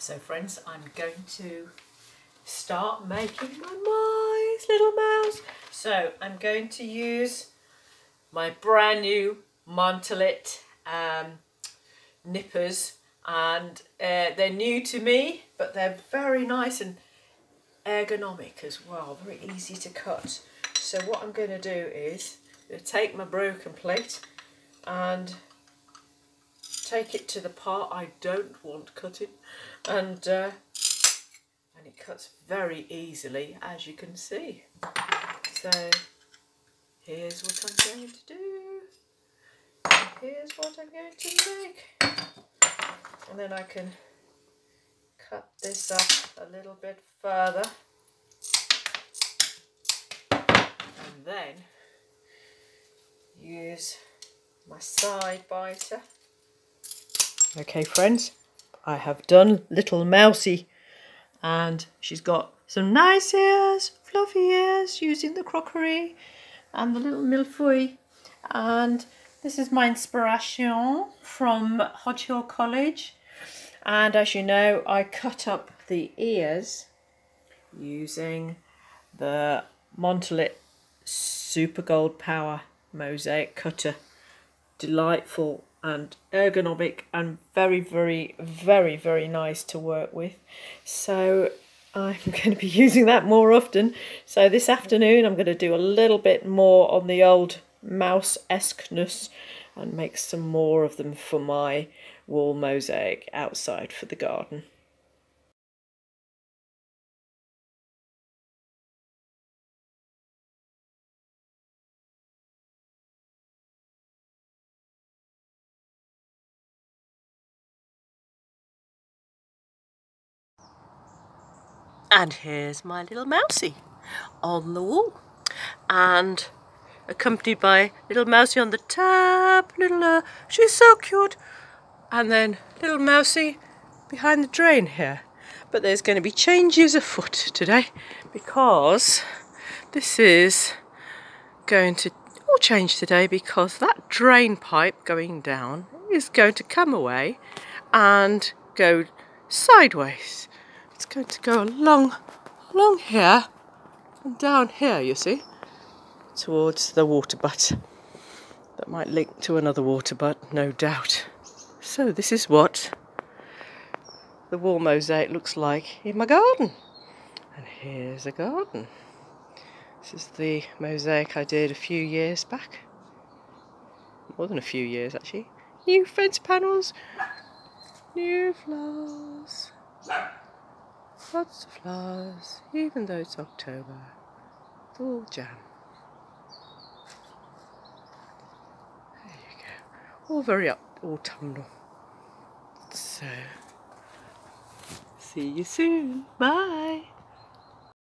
So friends, I'm going to start making my mice, little mouse. So I'm going to use my brand new Montolit um, nippers and uh, they're new to me but they're very nice and ergonomic as well, very easy to cut. So what I'm going to do is take my broken plate and take it to the part I don't want cutting. And uh, and it cuts very easily as you can see. So here's what I'm going to do. Here's what I'm going to make. And then I can cut this up a little bit further. And then use my side biter Okay friends, I have done little Mousy and she's got some nice ears, fluffy ears using the crockery and the little millefiori and this is my inspiration from Hodge Hill College. And as you know I cut up the ears using the Montolit Super Gold Power Mosaic Cutter. Delightful and ergonomic and very, very, very, very nice to work with. So I'm going to be using that more often. So this afternoon I'm going to do a little bit more on the old mouse-esqueness and make some more of them for my wall mosaic outside for the garden. And here's my little mousie on the wall. And accompanied by little mousie on the tap, little, uh, she's so cute. And then little mousie behind the drain here. But there's going to be changes afoot today because this is going to all change today because that drain pipe going down is going to come away and go sideways going to go along, along here and down here, you see, towards the water butt. That might link to another water butt, no doubt. So this is what the wall mosaic looks like in my garden. And here's a garden. This is the mosaic I did a few years back. More than a few years actually. New fence panels, new flowers. Lots of flowers, even though it's October. It's all jam. There you go. All very up autumnal. So, see you soon. Bye.